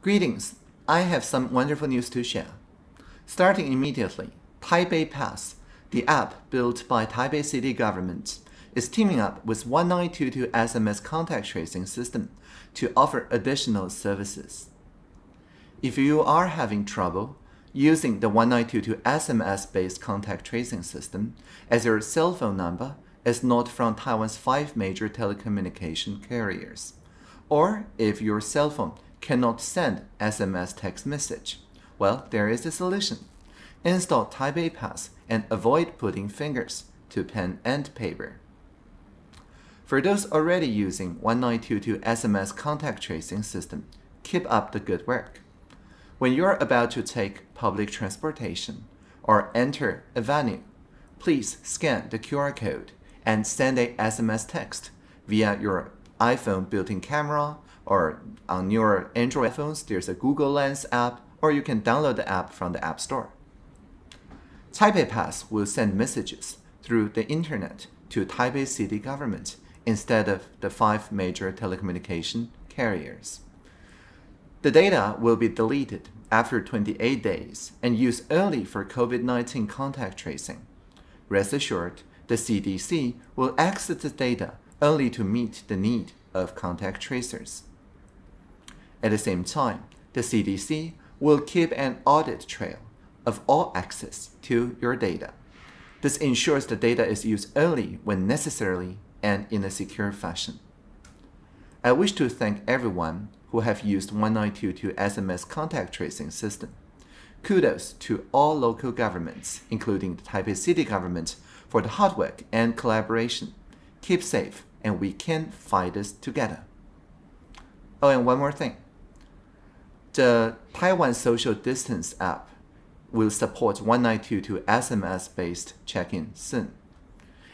Greetings, I have some wonderful news to share. Starting immediately, Taipei Pass, the app built by Taipei City government, is teaming up with 1922 SMS contact tracing system to offer additional services. If you are having trouble using the 1922 SMS-based contact tracing system as your cell phone number is not from Taiwan's five major telecommunication carriers, or if your cell phone cannot send SMS text message? Well, there is a solution. Install Taipei Pass and avoid putting fingers to pen and paper. For those already using 1922 SMS contact tracing system, keep up the good work. When you're about to take public transportation or enter a venue, please scan the QR code and send a SMS text via your iPhone built-in camera or on your Android phones, there's a Google Lens app, or you can download the app from the App Store. Taipei Pass will send messages through the internet to Taipei city government instead of the five major telecommunication carriers. The data will be deleted after 28 days and used early for COVID-19 contact tracing. Rest assured, the CDC will access the data only to meet the need of contact tracers. At the same time, the CDC will keep an audit trail of all access to your data. This ensures the data is used only when necessary and in a secure fashion. I wish to thank everyone who have used 1922 SMS contact tracing system. Kudos to all local governments, including the Taipei City government, for the hard work and collaboration. Keep safe, and we can fight this together. Oh, and one more thing the Taiwan Social Distance app will support 1922 SMS-based check-in soon.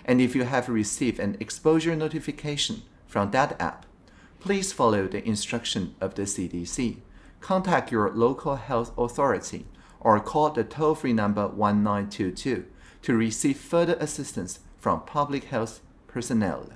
And if you have received an exposure notification from that app, please follow the instruction of the CDC. Contact your local health authority or call the toll-free number 1922 to receive further assistance from public health personnel.